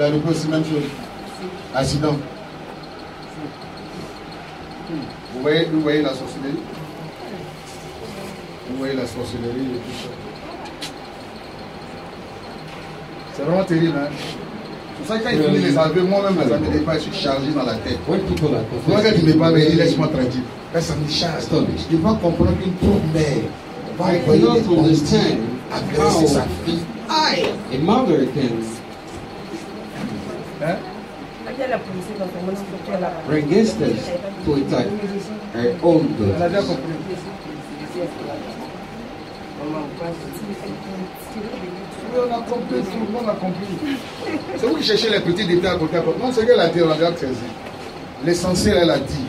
Il a même chose. Accident. Vous voyez, vous voyez la sorcellerie? Vous voyez la sorcellerie et tout ça. C'est vraiment terrible, hein C'est pour ça que quand il finit les enlever, moi-même, les enlever, des fois, je suis chargé dans la tête. Moi, quand tu me parles, il laisse-moi tranquille. Ça me charge. Astonished. Il va comprendre qu'une pauvre mère va envoyer des understand agresser sa how fille. Aïe a mother can bring gangsters to attack her own Elle a bien daughters. compris. Oui, on a compris, tout le monde a compris. C'est vous qui cherchez les petits détails à côté à côté. Non, c'est qu'elle a dit, on a déjà saisi. L'essentiel, elle a dit.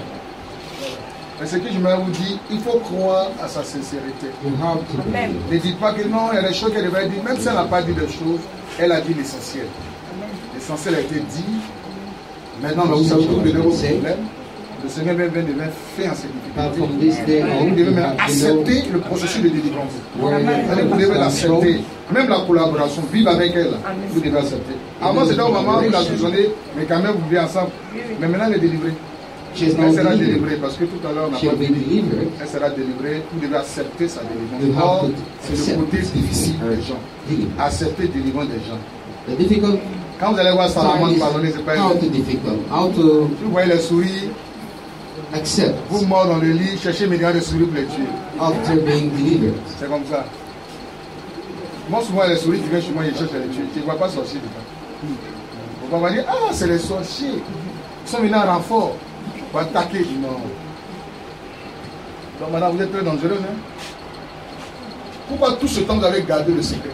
Mais ce que je vais vous dire, il faut croire à sa sincérité. Ne dites pas que non, il y a des choses qu'elle devait dire. Même si elle n'a pas dit des choses, elle a dit l'essentiel. L'essentiel a été dit. Maintenant, vous savez vous devez vos problèmes. Le Seigneur vient de day Et on, Vous devez know accepter le processus de délivrance. Vous devez l'accepter. Même la collaboration, vivre avec elle, vous devez accepter. Avant, c'était au moment où il a soupçonné, mais quand même, vous vivez ensemble. Mais maintenant, elle est délivrée. Elle sera délivrée parce que tout à l'heure, on She'll pas dit. Elle sera délivrée. Vous devez accepter sa délivrance. c'est le côté difficile des gens. Accepter délivrance des gens. Quand vous allez voir sa maman time pardonner, c'est pas how to difficult, how to Si vous voyez les souris, accept vous mort dans le lit, cherchez milliards de souris pour les tuer. after being delivered. C'est comme ça. Moi, souvent, les souris qui viennent chez moi, ils cherchent à les tuer. Tu ne vois pas sorcier dedans. On va dire, ah, c'est les sorciers. Ils sont venus en renfort pour attaquer. Non. Donc, madame, vous êtes très dangereuse. Hein? Pourquoi tout ce temps vous avez gardé le secret?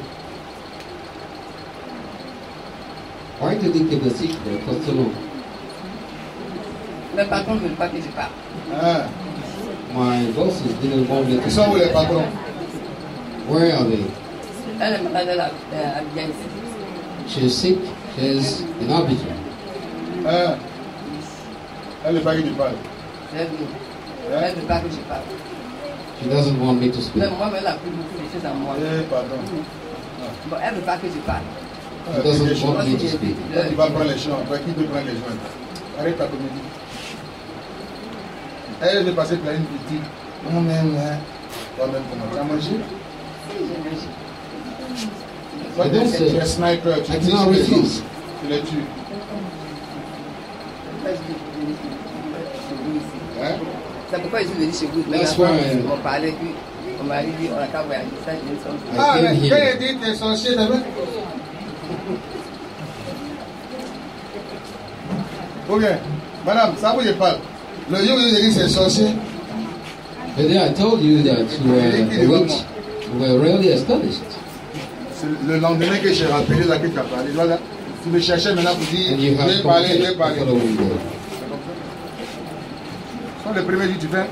Why did they keep the secret for so long? Le patron ne veut pas que je parte. hein? My bosses didn't want me Ils to sont où les patrons Where are they? Elle est malade, elle a à bien ici. She's sick. She's in Abidjan. hein? Elle n'est pas qui tu parles. Ah. Elle ne veut pas que je parte. She doesn't want me to speak. Mais moi, elle a pris beaucoup de choses à moi. Eh, pardon. Bon, elle ne veut pas que je parte. She doesn't want me to speak. Quand tu vas prendre les gens, après qui peut prendre les gens? Arrête ta comédie. Elle veut passer plein une petite. Non, même, hein. Toi-même, comment tu as mangé? Toi, tu don't es- tu es sniper, tu les gens. refuse. Tu les tues. Hein? C'est pourquoi je suis venu chez vous. On parlait, puis on m'a dit, on a qu'à voyager. Ah, mais quand il dit t'es sorcier, vu? Ok, madame, ça vous parle. Le où je dis c'est sorcier, But then I told you that you were witch. Really astonished. c'est le lendemain que j'ai rappelé là que tu as parlé. Voilà. Tu me cherchais maintenant pour dire, And je vais parler, je vais parler. Quand le premier jour tu fais,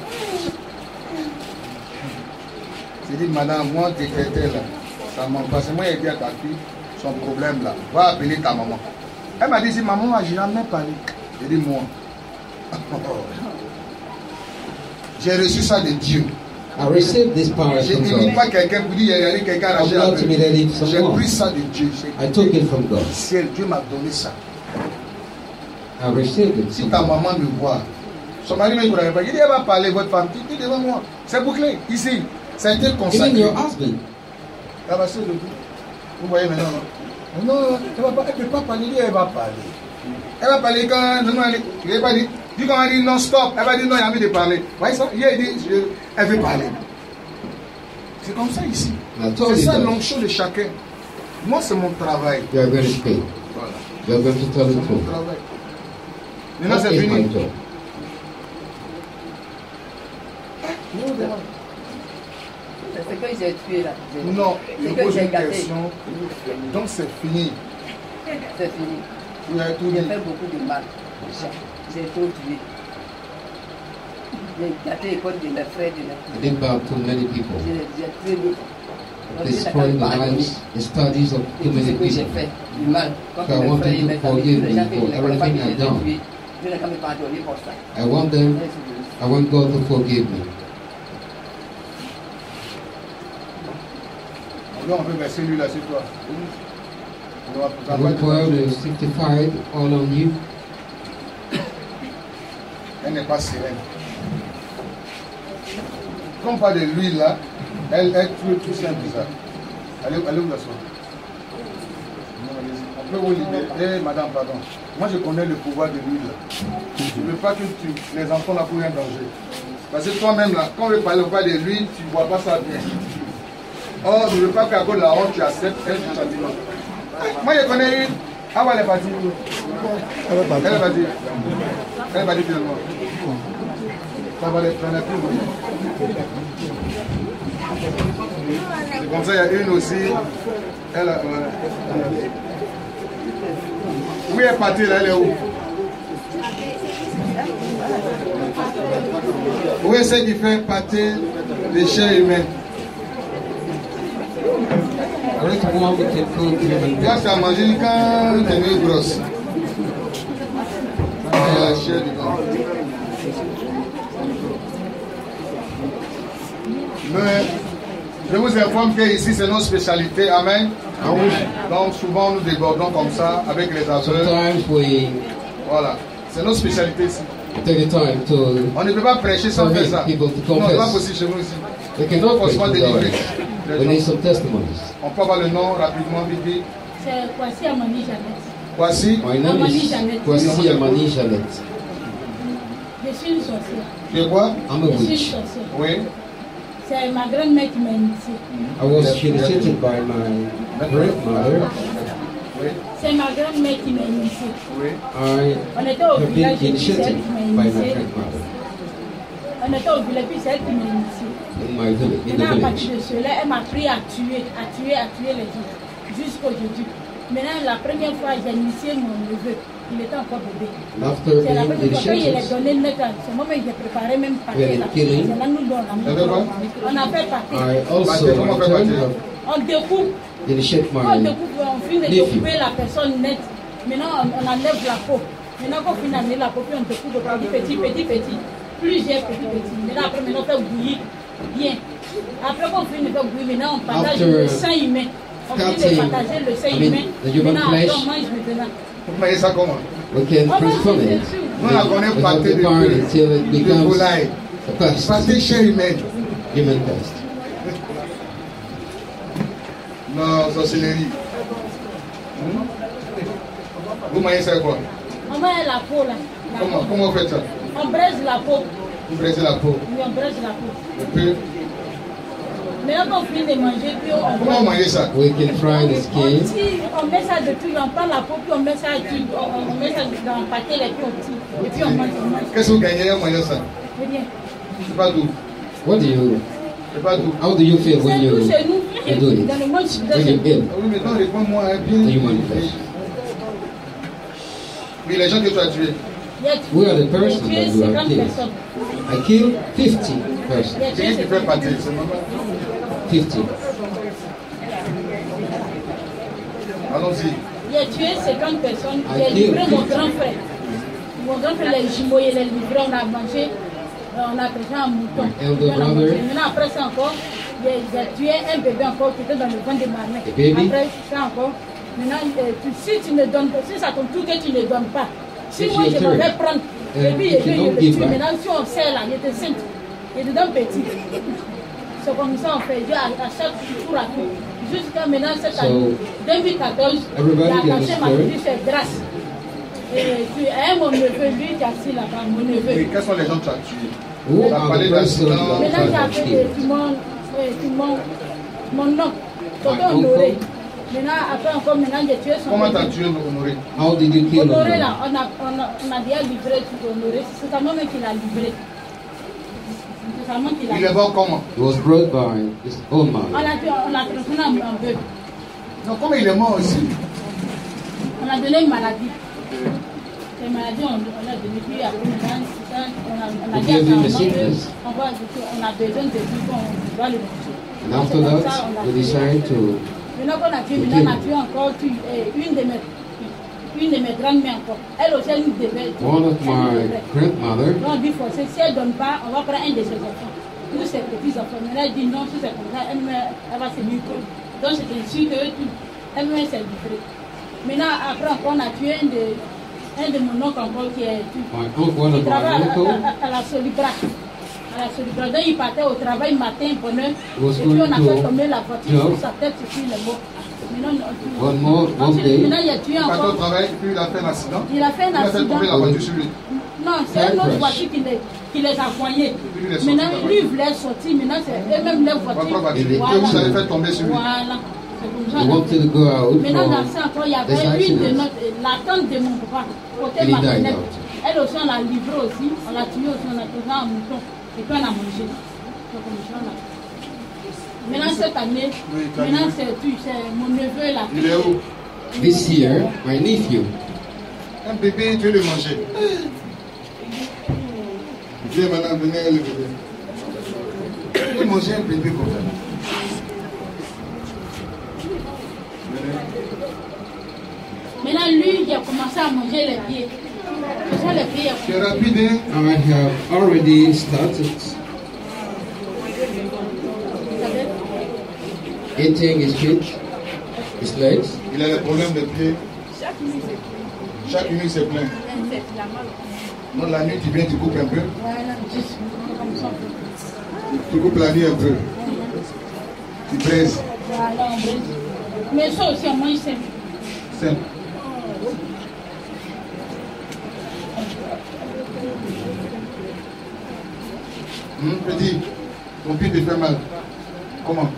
j'ai dit, madame, moi, décrété là, ça m'a passé. Moi, j'ai dit à ta fille, son problème là, va appeler ta maman. Elle m'a dit, si maman m'a jamais parlé. J'ai dit, moi. J'ai reçu ça de Dieu. I received this power Je n'imite pas quelqu'un pour dire, a quelqu'un not intimidating J'ai pris ça de Dieu. I took it from God. ciel, Dieu m'a donné ça. I received it Si ta maman me voit, son mari ne connaît pas. Il dit, elle va parler, votre femme. Tu dis devant moi. C'est bouclé, ici. Ça a été Even consacré. your husband. Va se lever. Vous voyez maintenant, non Non, elle va pas- elle ne peut pas parler, elle va parler. Elle va parler quand. Non, non, elle ne pas dire. Quand elle dit non, stop. Elle va dire non, il y a envie de parler. Vous voyez ça? Hier, elle dit, elle veut parler. C'est comme ça ici. C'est ça l'onction de chacun. Moi, c'est mon travail. Going to speak. Voilà. You are going to tell the C'est mon truth. travail. Maintenant, c'est fini. job. C'est tué là. Non, C'est je pose une gâté. question. Donc, c'est fini. C'est fini. Vous avez tout J'ai dit. fait beaucoup de mal. J'ai trop tué. J'ai gâté l'école de mes frères, de mes. J'ai tué Destroying the lives, the studies of too many people. fait du mal. Quand So I want et to forgive me for everything je I've done. I want them, I want God to forgive me. Là, on peut verser lui là sur toi. The is sanctified all on you. Elle n'est pas sereine. Quand on parle de l'huile là, elle, elle trouve tout simple ça. Allez, allez vous asseoir. Non. On peut vous libérer. Eh, madame, pardon. Moi, je connais le pouvoir de l'huile. Je ne veux pas que tu, les enfants là pour un danger. Parce que toi-même là, quand on veut parler pas de l'huile, tu ne vois pas ça bien. Or, je ne veux pas qu'à cause de la honte, tu acceptes un châtiment. Moi, je connais une. Ah, elle est partie. Elle est partie. Elle est partie. Elle partie finalement. Ça va les prendre plus. C'est comme ça, il y a une aussi. Elle, a-. Où est partie là Elle est où? Où est ce qui fait pâté des chairs humaines Quand grosse. La chair du corps. Mais je vous informe que ici c'est notre spécialité. Amen. Donc souvent nous débordons comme ça avec les we Voilà. C'est notre spécialité ici. take the time to. On ne peut pas prêcher sans faire ça. Non, c'est pas possible chez nous ici. Forcément délivrer. Testimonies. On peut avoir le nom rapidement, Bibi. C'est Kwasi Amani Jeannette. Name Amani Janet. Kwasi Amani Janet. Je suis une sorcière. Tu es quoi? I'm a Je suis une sorcière. Oui. C'est ma grand-mère qui m'a initiée. I was initiated by my grandmother. Oui. C'est ma grand-mère qui m'a initiée. Oui. I On était au village puis c'est elle qui m'a initiée. On était au village puis c'est elle qui m'a initiée. Maintenant, à partir de cela, elle m'a appris à tuer, à tuer, à tuer les gens. Jusqu'aujourd'hui. Maintenant, la première fois, j'ai initié mon neveu. Il était encore bébé. C'est la première fois quand il est initiated, donné naître. C'est moi qui j'ai préparé même partir là. a killing. C'est là nous On a fait partir. Partir, comment on découpe. Quand on découpe, on finit de découper la personne nette. Maintenant, on, enlève la peau. Maintenant, quand on finit d'enlever la peau, puis on découpe petit, petit, petit, petit. Plusieurs petits, petits. Maintenant, après, maintenant, on fait bouillir bien. Après qu'on finit de faire bouillir, maintenant, on partage After le sang humain. On finit de cutting, partager le sang I mean, humain. the human Maintenant, après, flesh. on mange maintenant. Vous voyez ça comment? We can On mange transform c'est it. sûr. Nous, on la connaît We have pâté to de burn poulet, it till it de becomes volaille. a pest, Pâté chair humaine. human pest. Non, sorcellerie. Hmm? Vous voyez ça quoi? On mange la peau là. La comment, peau. comment vous faites ça? On braise la peau. Vous braisez la peau. Oui, on braise la peau. Et puis, Maintenant, quand on finit de manger, puis on comment vous mangez ça We can fry the On skin. tire, on met ça dessus, on prend la peau, puis on met ça, on, on met ça dans le pâté, et puis on tire. Et puis on mange, on mange. Qu'est-ce que vous gagnez en mangeant ça bien. C'est pas doux. What do you? C'est pas doux. How do you feel when C'est tout you chez nous. you do it? Dans le monde, when you? Ah Oui, maintenant réponds-moi bien. The human flesh. Oui, les gens que tu as tués. Il a We are the il a person tué that you 50 are personnes. I killed 50 Il persons. y a C'est tué qui qui fait 50 pâté C'est maman 50. Allons-y. Il a tué 50 personnes. Il a livré mon 50. grand frère. Mon grand frère, les jumeaux, il a livré, on a mangé. euh, On a pris un mouton. A. Maintenant, après ça encore, il a, il a tué un bébé encore qui était dans le ventre de ma mère. A? Après ça encore, maintenant, euh, tu- si tu ne donnes pas, si ça tombe tout que tu ne donnes pas, si moi you je m'en vais prendre, uh, et puis je vais le tuer. Maintenant, si on sait là, il était simple, il est dedans petit. C'est comme ça on fait, Dieu à, à chaque tour à tour. Jusqu'à maintenant, cette année, 2014, everybody la get cancer the m'a dit c'est grâce. Et puis, un mon neveu, lui qui est assis là-bas, mon Oui, neveu. quels sont les gens que tu as tués On a parlé that Maintenant, j'ai have appelé killed? tout le monde, euh, mon nom, tonton. Honoré. Maintenant, après encore, maintenant, j'ai tué son Comment t'as tué Honoré How did you kill Honoré, là, on a, on a, on a déjà livré tout Honoré. C'est sa maman qui l'a livré. C'est sa maman qui l'a Il est mort comment? He was brought by his own On mother. l'a tué- on l'a transformé en en bœuf. Non, comment il est mort aussi? On a donné une maladie. Les maladies, on, on a donné puis après maintenant, ça, on a, on a Vous dit à avez sa une maman sickness. qu'on va, on a besoin de lui, qu'on doit le manger. And after that, we decided to Maintenant qu'on a tué, maintenant on a tué encore une de mes une de mes grandes mères encore. Elle aussi, elle nous devait. one of my grandmother. On dit si elle ne donne pas, on va prendre un de ses enfants. Ou ses petits-enfants. Maintenant elle dit non, si c'est comme ça, elle, me- elle va se livrer. Donc c'est ainsi que tout. Elle me s'est livrée. Maintenant, après encore, on a tué un de, un de mon oncle encore qui est qui travaille à- à la Solibra. À la il partait au travail matin, bonheur. Et puis, on a fait to tomber la voiture sur sa tête, et puis il est mort. Maintenant, il a tué au encore. travail, puis il a fait un accident. Il a fait un Il a fait accident. tomber la voiture sur lui. Non, c'est une autre voiture qui les, qui les a voyés. Lui, il est sorti Maintenant, lui, il voulait sortir. Maintenant, c'est eux-mêmes leur Votre voiture. voiture. Il est- Que vous avez fait tomber sur lui. Voilà. Maintenant, dans ça encore, il y avait une de notre, la tante de mon papa, côté maternelle. Elle aussi, on l'a livrée aussi. On l'a tuée aussi, on l'a posée en mouton. Et puis, on a mangé. Donc, comme ça, on a- Maintenant, cette année, Oui, maintenant, c'est tu- c'est mon neveu là. Il est où? This year, my nephew, Un bébé, tu veux le manger. Viens maintenant, venez le bébé. Tu veux manger un bébé comme ça. Maintenant, lui, il a commencé à manger les pieds. C'est pieds. C'est rapide, hein I have already started eating his feet, his legs. Il a des problèmes de pied. Chaque nuit, c'est plein. Non, la nuit, tu viens, tu coupes un peu. Tu coupes la nuit un peu. Tu brise. Mais ça aussi, on mange simple. Hum, petit, ton pied te fait mal. Comment?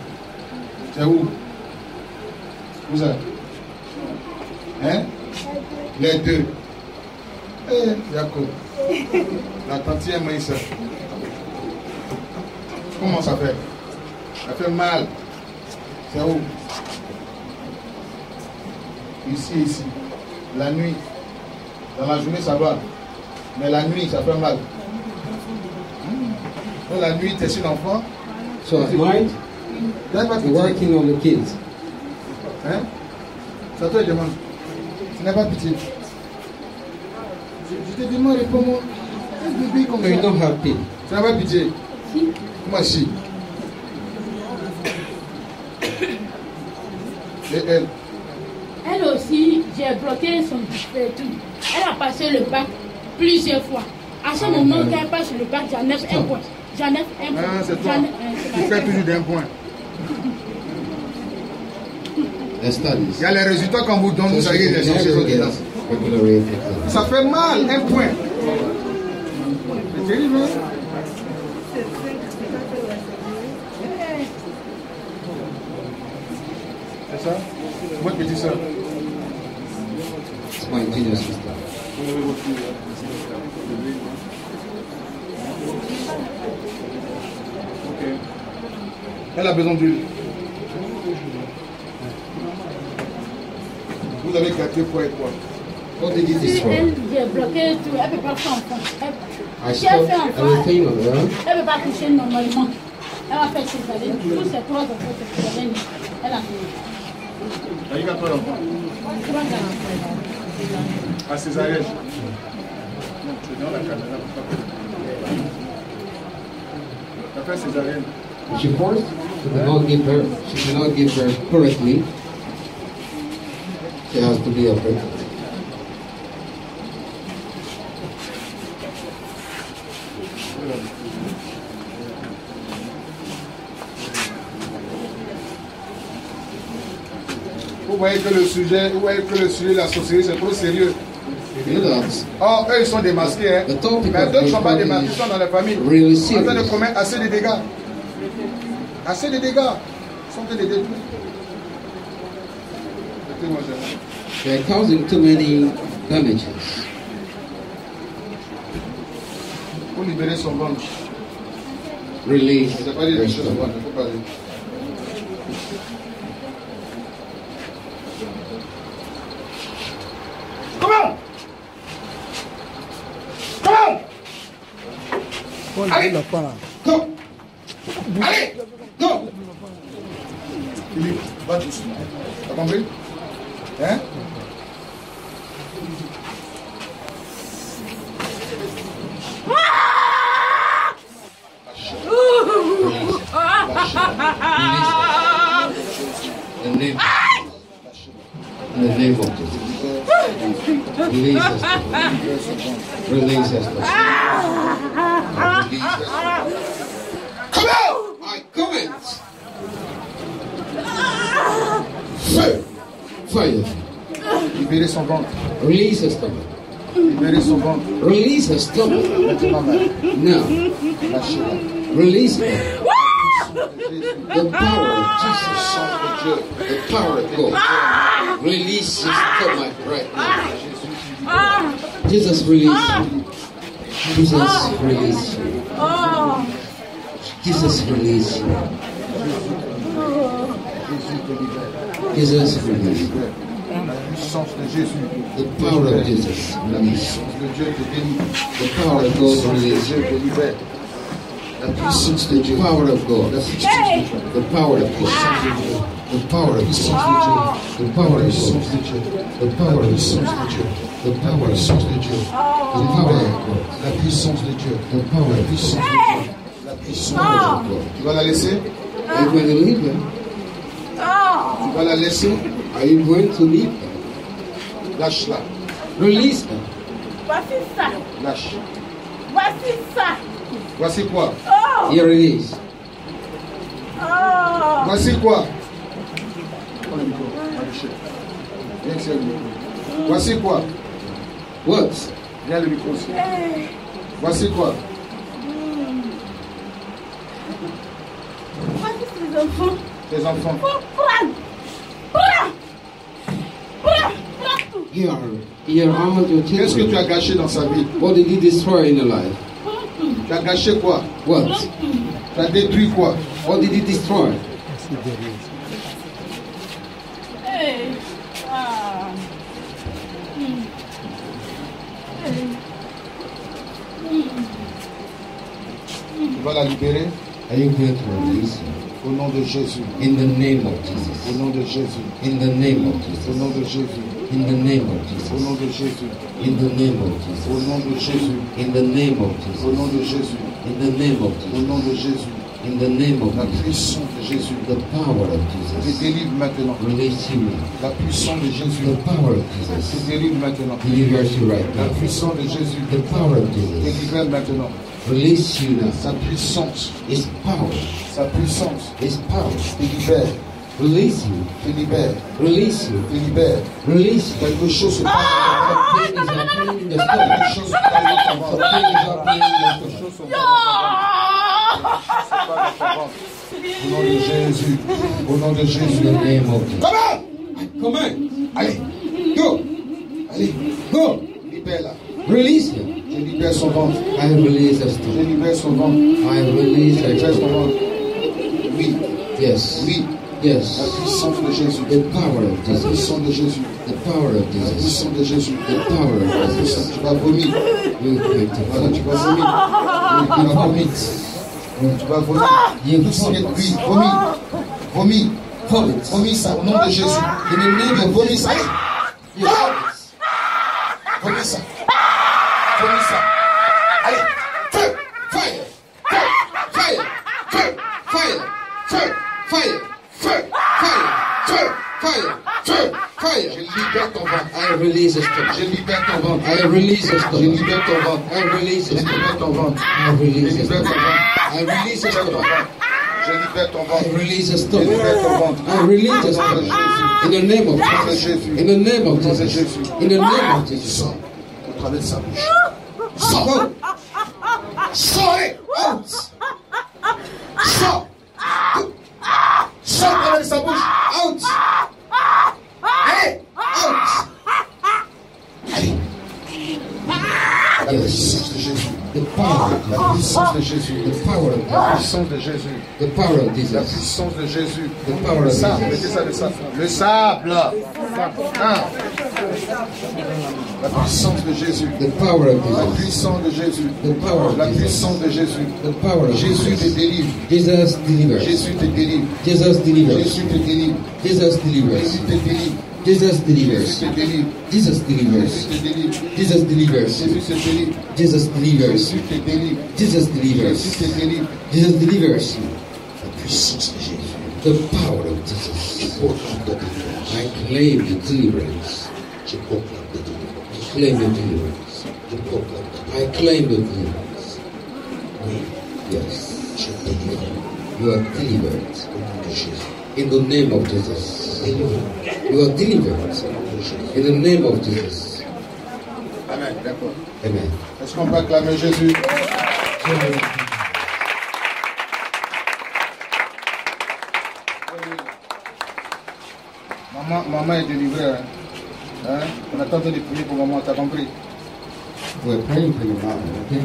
C'est où? Où ça? Hein? Les deux. Eh, Jacob. La tantième Maïssa. Comment ça fait? Ça fait mal. C'est où? Ici, ici. La nuit. Dans la journée, ça va. Mais la nuit, ça fait mal. Hmm. La nuit, tu es sur l'enfant. So at night, pitié. working on the kids. Hein? Ça te demande. Tu n'as pas pitié. Je, te demande, réponds-moi. Un bébé comme No, you ça. don't have pity. Tu n'as pas pitié. Si. Moi, si. Et elle Elle aussi, j'ai bloqué son tout. Elle a passé le bac plusieurs fois. À ce moment qu'elle passe le bac, j'enlève un point. J'enlève un point. Ah, c'est toi. C'est Tu fais toujours d'un point. Il studies. y a les résultats qu'on vous donne, vous she les choses. Ça fait mal, un point. C'est terrible, hein? C'est ça? Votre petite soeur. It's my junior sister. Elle a besoin d'huile. Vous avez gâté quoi et quoi elle, j'ai bloqué tout. Elle ne peut pas faire enfant. Elle si elle fait enfant, elle ne peut pas coucher normalement. Elle va faire césarienne. Tous ces trois enfants, c'est césarienne. Elle a fait y a trois enfants. À dans la caméra. Fait césarienne. She forced. She cannot give birth. She cannot give birth correctly. She has to be operated. Vous voyez que le sujet, vous voyez que le sujet de la sorcellerie, c'est trop sérieux. Or, eux, ils sont démasqués. Hein. Mais d'autres ne sont pas démasqués, ils sont dans les familles. really En train de serious. commettre assez de dégâts. Assez de dégâts. Ils sont en train de détruire. Écoutez-moi, jeune. They're causing too many damages. Pour libérer son ventre. Release Je n'ai pas dit their des choses, stomach. il ne faut pas dire. Comment Comment Allez Go Allez Go Philippe, va doucement. T'as compris Hein Release. The name. In the name of Jesus. Release us. Release us. Fire. Libérez son ventre. Release us. Lord. Libérez son ventre. Release us. Lord. Maintenant. Now. Lâchez-la. Release me. The power of Jesus. Son de Dieu. The power of God. Release your stomach right now. Jesus release. Jesus release you. Jesus release te libère. La puissance de Jésus. The power of Jesus La puissance de Dieu te délivre. you. The power of God release Dieu te libère. La puissance de The Dieu. power of God. La puissance de Dieu. The power of God. The power of God. The power of puissance God. The power of God. The La power of puissance God. de Dieu. The power of God. La puissance de Dieu. The power La of puissance God. de Dieu. La puissance de Dieu. Tu vas la laisser Tu vas la laisser Are you going to leave? Lâche-la. Release. Voici ça. Lâche. Voici ça. Voici quoi? Oh. Here it is. Oh. Voici quoi? Micro. Voici quoi? What? Viens le micro. Voici quoi? Voici ces enfants. Tes enfants prends. Prends. Prends. Prends tout. Here, here are your Qu'est-ce que tu as gâché dans sa vie? What did you destroy in your life? Tu as gâché quoi? What? Tu as détruit quoi? What did you destroy? Hey. Ah. Hey. Tu vas la libérer? Are you going to release her? au nom de Jésus. In the name of Au Jesus. nom de Jésus. In the name of Au nom Jesus. de Jésus. In the name of Au nom Jesus. de Jésus. In the name of Au Jesus. nom de Jésus. In the name of Au nom Jesus. de Jésus. In the name of Au nom Jesus. de Jésus. In the name of La Jesus. puissance de Jésus. The power of Te Jesus. délivre maintenant. Release you. La puissance de Jésus. The power of Te Jesus. délivre maintenant. Delivers you right La now. puissance de Jésus. The power of Te Jesus. libère maintenant. Release you now. Sa puissance. His power. Sa puissance. His power. Te libère. Release you. Te libère. Release you. Te libère. Release you. Quelque chose se passe. Quelque chose se. Au nom de Jésus. Au nom de Jésus. Comment Command. Allez. Go. Allez. Go. Libère-la. Release him. Je libère son ventre. I release us Je libère son ventre. I release Je libère son ventre. Oui. Yes. Oui. Yes. La puissance de Jésus. The power of La Jesus. puissance de Jésus. The power of La Jesus. puissance de Jésus. The power of La Jesus. puissance. Tu vas vomir. Voilà, tu vas vomir. Tu vas vomir. Tu vas vomir. Tout ce qui est oui, vomis. Vomis. Vomis ça au nom de Jésus. In the name of Vomis ça. You vomit. Vomis ça. Vomis ça. Allez. Feu. Fire! Fire! Fire! Fire! Fire! Fire! Fire! Fire! Fire! Je libère ton ventre. I release the Je libère ton ventre. I release the Je libère ton ventre. I release Je the stomach. libère ton ventre. I Je libère ton ventre. I release the Je libère ton ventre. Je libère ton I release Je libère ton ventre. I release nom de stomach. Jésus. In the name of Jesus. In the name of Jesus. In the name of Jesus. Sors au travers de sa bouche. Sors. Out! De sa bouche. Out! Allez. Out! Allez. La puissance de Jésus. The power La puissance de Jésus. The power La puissance de Jésus. The power of La Jesus. puissance de Jésus. The power Le sable, mettez ça, le sable. Le sable. Hein. La puissance de Jésus. The power of La Jesus. puissance de Jésus. The power La of Jesus. puissance de Jésus. The power of Jésus te Jesus. délivre. Jesus delivers. Jésus te délivre. Jesus delivers. Jésus te délivre. Jesus delivers. Jésus te délivre. Jesus delivers. Jesus delivers. Jésus te délivre. Jesus delivers. Jésus te délivre. Jesus delivers. Jésus te délivre. Jesus delivers. Jesus delivers. La puissance de Jésus. The power of Jesus. Proclame ta délivrance. I claim the deliverance. Je proclame ta délivrance. claim your deliverance. I claim your deliverance. Yes. You are delivered. In the name of Jesus. You are delivered. In the name of Jesus. Amen. D'accord. Amen. Est-ce qu'on peut acclamer Jésus Maman, maman est délivrée. Hein? On a tenté de prier pour maman, t'as compris We're praying for your mom, okay?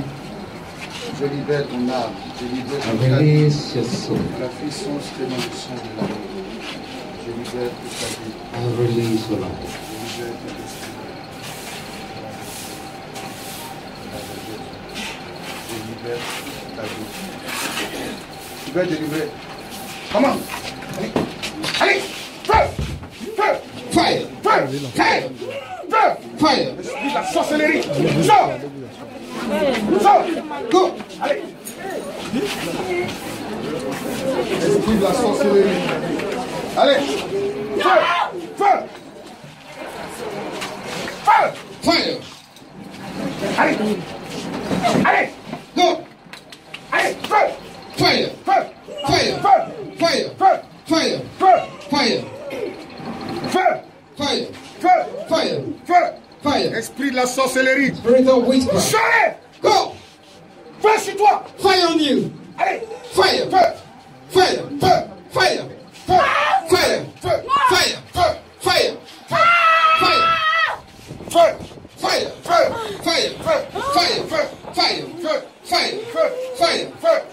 Je libère ton âme. Je libère ton âme. release your soul. La puissance dans le sang de l'amour. Je libère toute ta vie. I release your life. Je libère ton. Je libère ta vie. Tu vas délivré. Comment Allez Allez Feu Feu Fire! Feu Fire! L'esprit de la sorcellerie Sors Sors Go Allez Esprit de la sorcellerie Allez Feu Feu Feu Fire! Allez Allez Go! Allez Feu Fire! Feu Fire! Feu Fire! Feu Fire! Feu Fire! Feu Fire! Feu Fire! Feu Fire! Esprit de la sorcellerie Spirit of witchcraft. Go! Feu sur toi Fire on you! Allez Fire! Feu Fire! Feu Fire! Feu Fire! Feu Fire! Feu Fire! Fire! Feu Fire! Feu Fire! Feu Fire! Feu Fire! Feu Fire! Feu Fire! Feu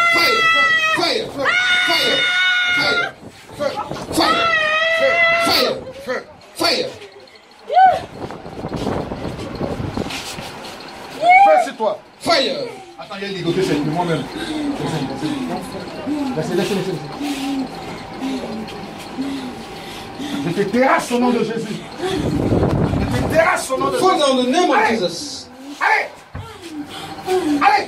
Feu sur toi Fire! Attends, il y a ligoté, c'est moi-même. Laissez, laissez, laissez. Je te terrasse au nom de Jésus. Je te terrasse au nom de Jésus. Allez Allez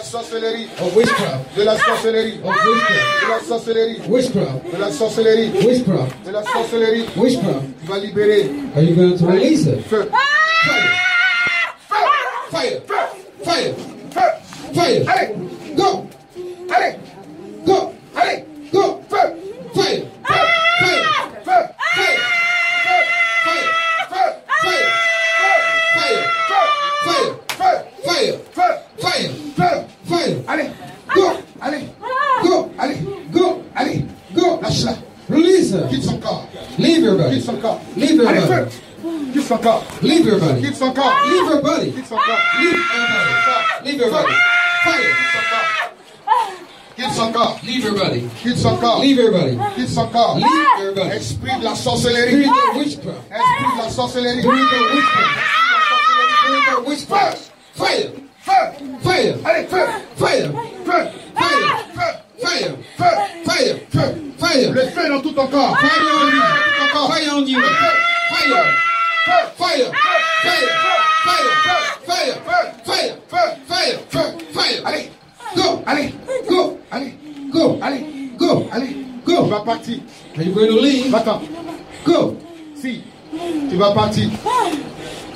La sorcellerie. Of witchcraft. De la sorcellerie. Of witchcraft. De la sorcellerie. Witchcraft. De la sorcellerie. Witchcraft. De la sorcellerie. Witchcraft. Tu vas libérer. Are you going to release it? Feu. Fire! Feu. Fire! Feu. Fire! Feu. Fire! Allez. Go! Allez. Go! Allez. Go! Feu. Fire! Feu. Fire! Feu. Fire! Feu. Fire! Feu. Fire! Fire! Feu. Fire! Feu. Fire! Feu. Fire! Feu. Fire! Allez. Go! Allez. Go! Allez. Go! Allez. Go! Lâche-la. Release her. Quitte son corps. Leave your Quitte body. son corps. Leave your Allez, feu. body. Quitte son corps. Leave your body. Quitte son corps. Leave your body. Quitte son corps. Leave your body. Leave your body. Fire! Quitte son corps. Leave your body. Quitte son corps. Leave your body. Quitte son corps. Leave your body. Esprit de la sorcellerie. Spirit of witchcraft. Esprit de la sorcellerie. Spirit of witchcraft. Of Feu. witchcraft. Fire! Feu. Fire! Allez. Fire! Feu. Fire! Feu. Fire! Feu. Fire! Feu. Fire! Le feu dans tout ton corps. Fire on you! Fire on you! Fire! Fire! Fire! Fire! Fire! Fire! Feu. Fire! Fire! Allez. Go! Allez. Go! Allez. Go! Allez. Go! Allez. Go! Tu vas partir. Are you going to leave? Va-t'en. Go! Si. Tu vas partir.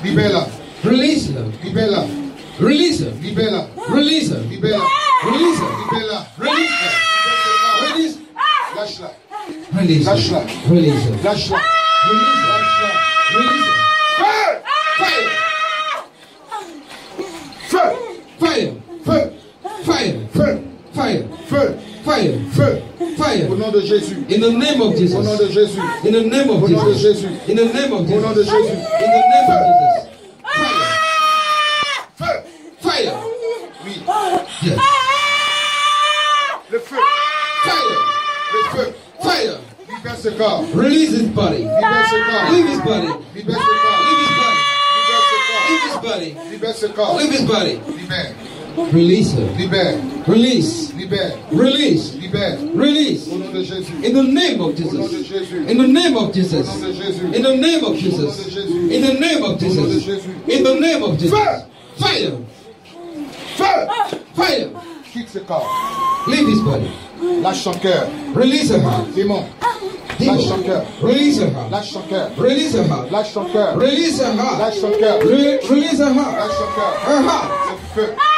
Libère-la. Release her! Libère-la. Release! Libère-la. Release! Libère-la. Libère-la. Lâche-la. Release Lâche-la. Release! Lâche-la. Release Jésus. In the name of Jesus. Au nom de Jesus. Jésus. In the name of Au nom de Jesus. In the name of Jesus. Au nom de Jesus. In the name of Jesus. Feu. Fire. Oui. Yes. Le feu. Fire. Le feu. Fire. Libère ce corps. Release his body. Libère ce corps. Leave his body. Libère ce corps. Leave his body. Libère ce corps. Leave his body. Libère ce corps. Leave his body. Libère. Release her. Libère. Release. Libère. Release. Libère. Release. Au nom de Jésus. In the name of Au nom de Jesus. In the name of Au Jesus. nom de Jésus. In the name of Jesus. In the name of Jesus. In the name of Jesus. Fire. Feu. Fire. Quitte ce corps. Leave his body. Lâche son cœur. Release her heart. Démon. Lâche son cœur. Release her. Lâche son cœur. Release her. Lâche son cœur. Release her heart. Lâche son cœur. Release her heart. Lâche son cœur. Le feu.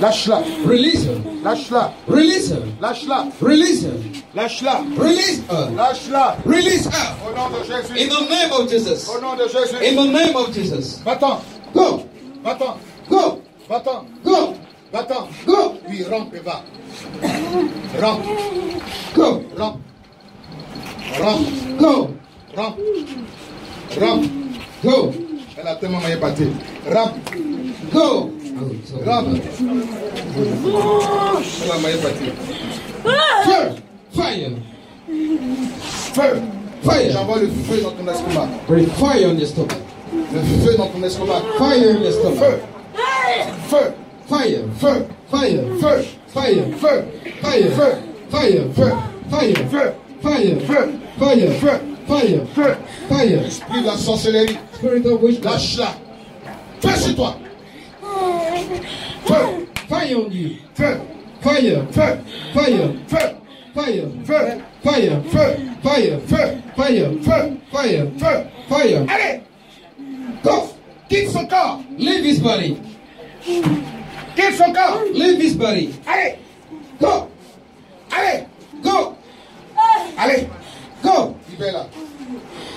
Lâche-la. Release her. Lâche-la. Release her. Lâche-la. Release her. Lâche-la. Release her. Lâche-la. Release her. Au nom de Jésus. In the name of Jesus. Au nom de Jésus. In the name of Jesus. Va-t'en. Go. Va-t'en. Go. Va-t'en. Go. Va-t'en. Go. Oui, rampe et va. Rampe. Go. Rampe. Rampe. Go. Rampe. Rampe. Go. Elle a tellement maillé. Rampe. Go. Maillé pâté. Fire. Fire. Feu. Fire. J'envoie le feu dans ton estomac. Fire on your stomach. Le feu dans ton estomac. Fire your Feu. stomach. Feu. Fire. Feu. Fire. Feu. Fire. Feu. Fire. Feu. Fire. Feu. Fire. Feu. Fire. Feu. Fire. Feu. Fire. Feu. Fire. Esprit de la sorcellerie. Lâche-la. Feu sur toi. Feu. Fire on you. Fire. Fire. Fire. Feu. Fire. Feu. Fire. Feu. Fire. Feu. Fire. Feu. Fire. Allez. Go. Quitte son corps. Leave his body. Quitte son corps. Leave his body. Allez. Go. Allez. Go. Allez. Go. Libère-la.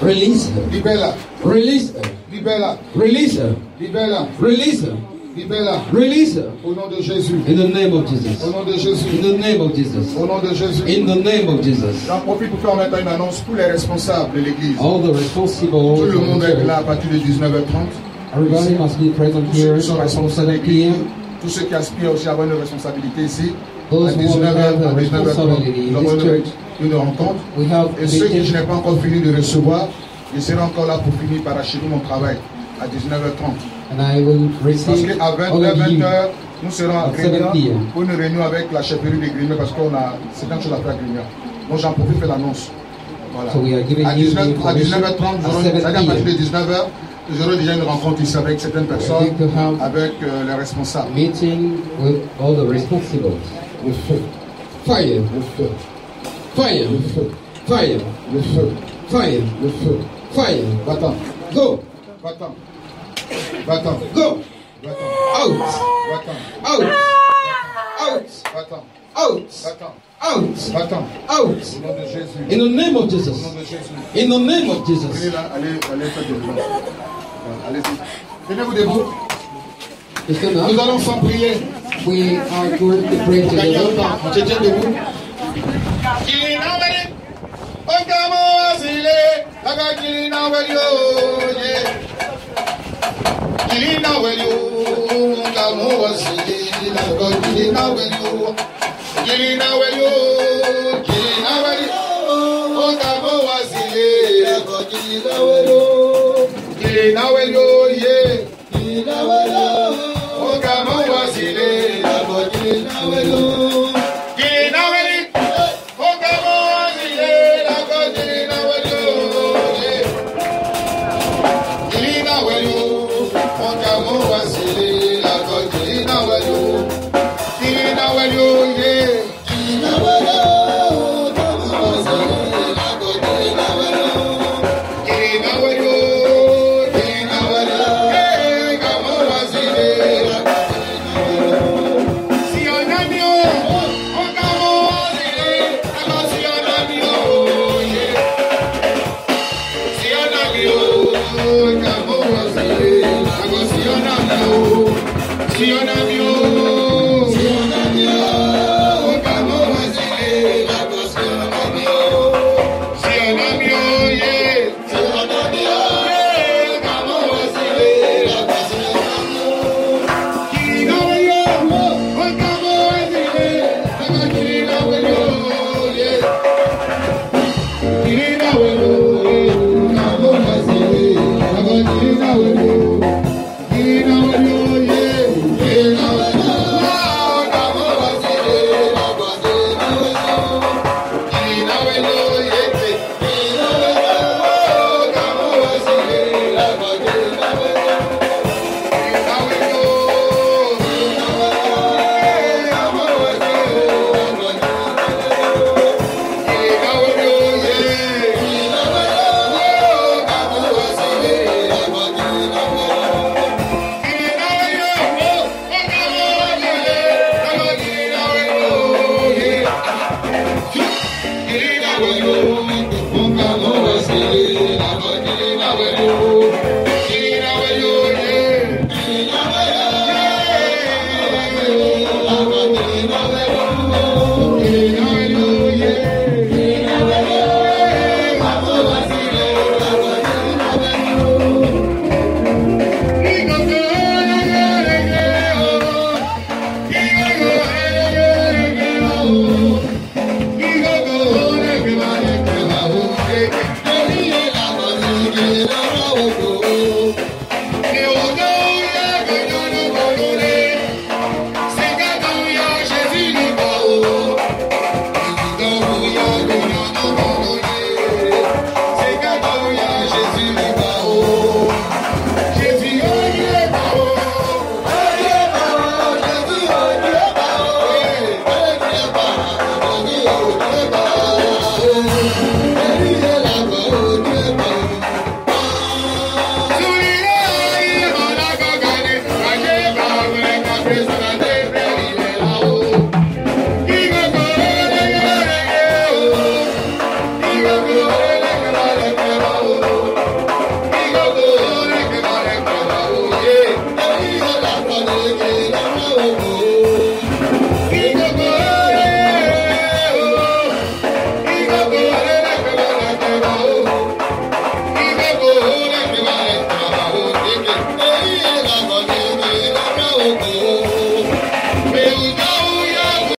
Release her. Libère-la. Release her. Libère-la. Release her. Libère-la. Release her. Libère-la. Release her. Au nom de Jésus. In the name of Au Jesus. nom de In Jésus. the name of Jesus. Au nom de Jésus. In the name of Jesus. J'en profite pour faire maintenant une annonce pour les responsables de l'église. All the responsible Tout le monde est là à partir de 19h30. everybody must be present Tous ceux here qui sont from responsables 7 p.m. Tous ceux qui aspirent aussi à avoir une responsabilité ici. À Those who 19h, have a à 19h30, responsibility nous in avons this une, rencontre. Et ceux que je n'ai pas encore fini de recevoir, je serai encore là pour finir par achever mon travail à 19h30. And I will Parce receive qu'à 20h, all of you. 20h, nous serons à At 7 Grignan pour une réunion avec la chefferie de Grignan parce qu'on a certaines choses à faire à Grignan. Donc j'en profite pour l'annonce. Voilà. So we are giving À you 19 the à 19h30, information nous aurons- at 7 c'est-à-dire à partir de p.m. 19h, j'aurai déjà une rencontre ici avec certaines personnes, avec euh, les responsables. Meeting with all the responsibles. Le feu, Fire. le feu, Fire. le feu, Fire. le feu, Fire. le feu. Fire. Va-t'en, Go. va-t'en, va-t'en, Go. va-t'en, Out. va-t'en, Out. Out. va-t'en, Out. va-t'en, Out. va-t'en. Out. Au nom de Jésus. In the name of Au Jesus. nom de Jésus. In the name of Venez Jesus. là, allez, allez faire des relances. Allez-y. Tenez-vous debout. Nous allons sans prier. We are going to pray together. temps. Tu tiens debout. Jina weyo, lamu wasili, lago jina weyo. Jina weyo, jina weyo, lamu wasili, lago jina weyo. Jina weyo, oh, yeah. Jina weyo.